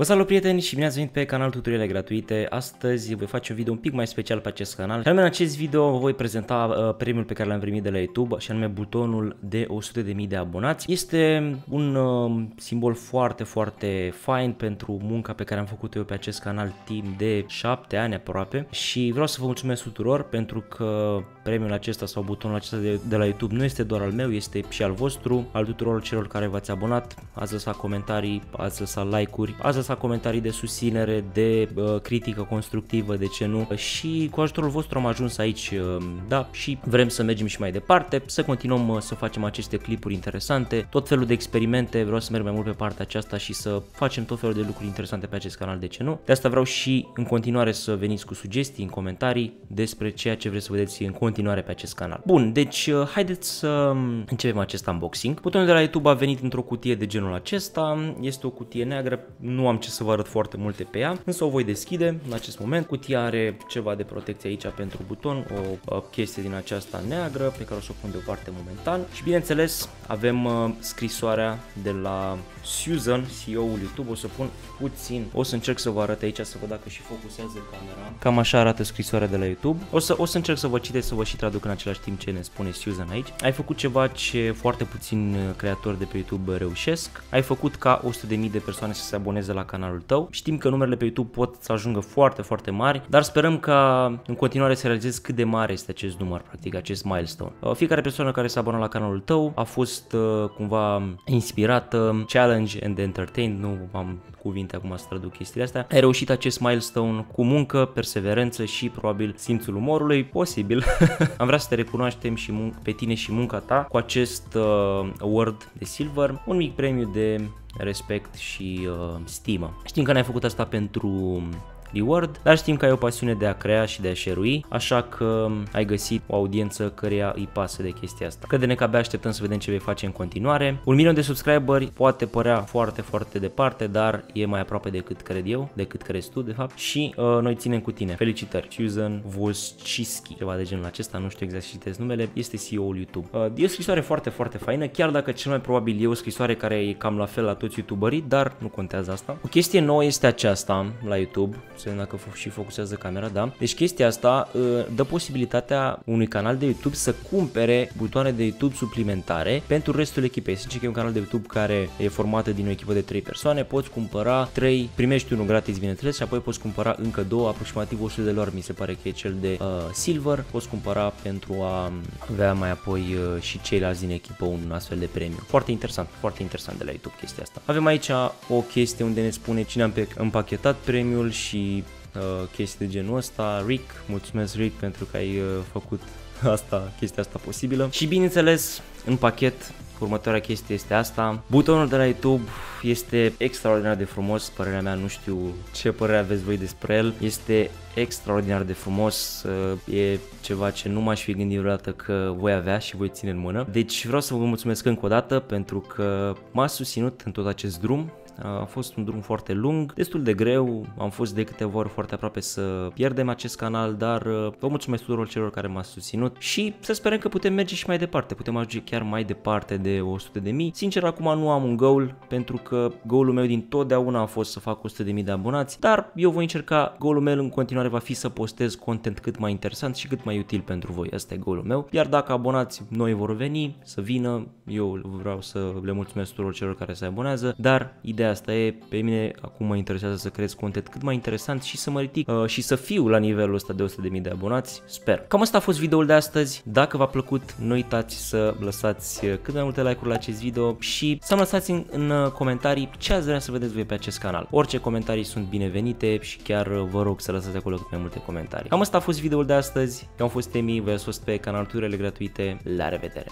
Vă salut prieteni și bine ați venit pe canalul Tutoriale Gratuite. Astăzi voi face un video un pic mai special pe acest canal. Și anume în acest video vă voi prezenta uh, premiul pe care l-am primit de la YouTube și anume butonul de 100.000 de abonați. Este un uh, simbol foarte, foarte fain pentru munca pe care am făcut eu pe acest canal timp de 7 ani aproape și vreau să vă mulțumesc tuturor pentru că premiul acesta sau butonul acesta de, de la YouTube nu este doar al meu, este și al vostru, al tuturor celor care v-ați abonat, ați lăsat comentarii, ați lăsat like-uri, ați lăsat comentarii de susținere, de uh, critică constructivă, de ce nu, și cu ajutorul vostru am ajuns aici, uh, da, și vrem să mergem și mai departe, să continuăm uh, să facem aceste clipuri interesante, tot felul de experimente, vreau să merg mai mult pe partea aceasta și să facem tot felul de lucruri interesante pe acest canal, de ce nu. De asta vreau și în continuare să veniți cu sugestii în comentarii despre ceea ce vreți să vedeți în continuare pe acest canal. Bun, deci uh, haideți să um, începem acest unboxing. Butonul de la YouTube a venit într-o cutie de genul acesta, este o cutie neagră, nu am ce să vă arăt foarte multe pe ea, însă o voi deschide în acest moment. Cutia are ceva de protecție aici pentru buton, o, o chestie din aceasta neagră pe care o să o pun deoparte momentan și bineînțeles avem uh, scrisoarea de la Susan, CEO-ul YouTube, o să pun puțin, o să încerc să vă arăt aici să văd dacă și focusează camera. Cam așa arată scrisoarea de la YouTube. O să, o să încerc să vă citesc, să vă și traduc în același timp ce ne spune Susan aici. Ai făcut ceva ce foarte puțin uh, creatori de pe YouTube reușesc. Ai făcut ca 100.000 de persoane să se aboneze la canalul tău. Știm că numerele pe YouTube pot să ajungă foarte, foarte mari, dar sperăm ca în continuare să realizezi cât de mare este acest număr, practic, acest milestone. Uh, fiecare persoană care s-a abonat la canalul tău a fost uh, cumva inspirată, challenge and entertained, nu am cuvinte acum să traduc chestiile astea. Ai reușit acest milestone cu muncă, perseverență și probabil simțul umorului, posibil. am vrea să te recunoaștem și pe tine și munca ta cu acest uh, award de silver, un mic premiu de respect și uh, stimă. Știm că n-ai făcut asta pentru reward, dar știm că ai o pasiune de a crea și de a șerui, așa că ai găsit o audiență căreia îi pasă de chestia asta. Crede-ne că abia așteptăm să vedem ce vei face în continuare. Un milion de subscriberi poate părea foarte, foarte departe, dar e mai aproape decât cred eu, decât crezi tu, de fapt, și uh, noi ținem cu tine. Felicitări! Susan Wojcicki, ceva de genul acesta, nu știu exact să citesc numele, este CEO-ul YouTube. Uh, e o scrisoare foarte, foarte faină, chiar dacă cel mai probabil e o scrisoare care e cam la fel la toți youtuberii, dar nu contează asta. O chestie nouă este aceasta la YouTube, să vedem dacă și focusează camera, da? Deci chestia asta uh, dă posibilitatea unui canal de YouTube să cumpere butoane de YouTube suplimentare pentru restul echipei. Să că e un canal de YouTube care e format din o echipă de 3 persoane, poți cumpăra 3, primești unul gratis bineînțeles și apoi poți cumpăra încă două, aproximativ 100 de lor mi se pare că e cel de uh, silver, poți cumpăra pentru a avea mai apoi uh, și ceilalți din echipă un astfel de premiu. Foarte interesant, foarte interesant de la YouTube chestia asta. Avem aici o chestie unde ne spune cine am împachetat premiul și uh, chestii de genul ăsta. Rick, mulțumesc Rick pentru că ai uh, făcut asta, chestia asta posibilă. Și bineînțeles, în pachet, următoarea chestie este asta. Butonul de la YouTube este extraordinar de frumos, părerea mea, nu știu ce părere aveți voi despre el. Este extraordinar de frumos, uh, e ceva ce nu m-aș fi gândit vreodată că voi avea și voi ține în mână. Deci vreau să vă mulțumesc încă o dată pentru că m-a susținut în tot acest drum a fost un drum foarte lung, destul de greu, am fost de câteva ori foarte aproape să pierdem acest canal, dar uh, vă mulțumesc tuturor celor care m-a susținut și să sperăm că putem merge și mai departe, putem ajunge chiar mai departe de 100 de mii. Sincer, acum nu am un goal, pentru că goalul meu din totdeauna a fost să fac 100 de mii de abonați, dar eu voi încerca, goalul meu în continuare va fi să postez content cât mai interesant și cât mai util pentru voi, asta e goalul meu, iar dacă abonați noi vor veni, să vină, eu vreau să le mulțumesc tuturor celor care se abonează, dar ideea asta e, pe mine acum mă interesează să creez content cât mai interesant și să mă ridic uh, și să fiu la nivelul ăsta de 100.000 de abonați, sper. Cam asta a fost videoul de astăzi, dacă v-a plăcut, nu uitați să lăsați uh, cât mai multe like-uri la acest video și să-mi lăsați în, în uh, comentarii ce ați vrea să vedeți voi pe acest canal. Orice comentarii sunt binevenite și chiar uh, vă rog să lăsați acolo cât mai multe comentarii. Cam asta a fost videoul de astăzi, eu am fost Emi, voi ați fost pe canalul Turile Gratuite, la revedere!